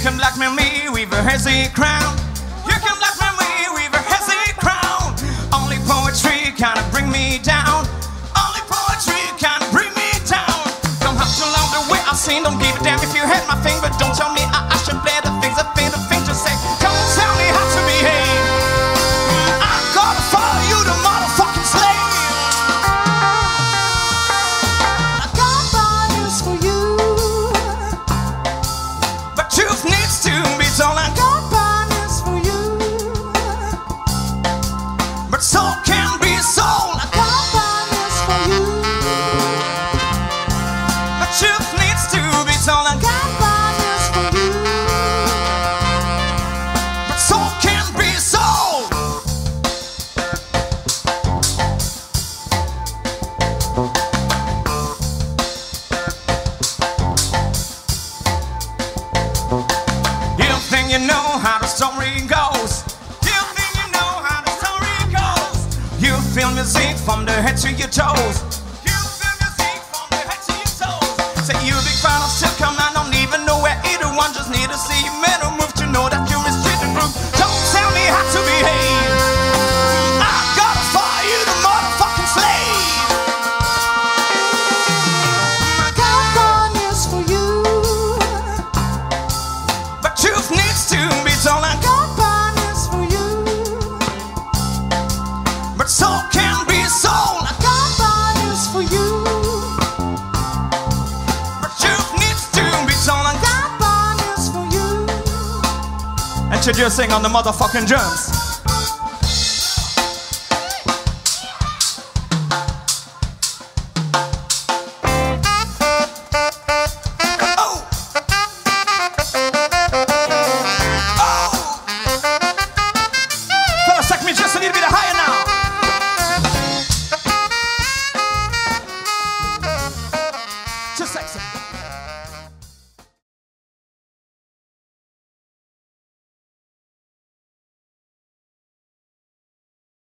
can blackmail me with a hazy crown. You can blackmail me with a hazy crown. Only poetry can bring me down. Only poetry can bring me down. Don't have to love the way I sing. Don't give a damn if you hate my thing, but don't tell me I, story goes. You think you know how the story goes. You feel music from the head to your toes. You feel music from the head to your toes. Say you big fan of Silk, Introducing on the motherfucking drums.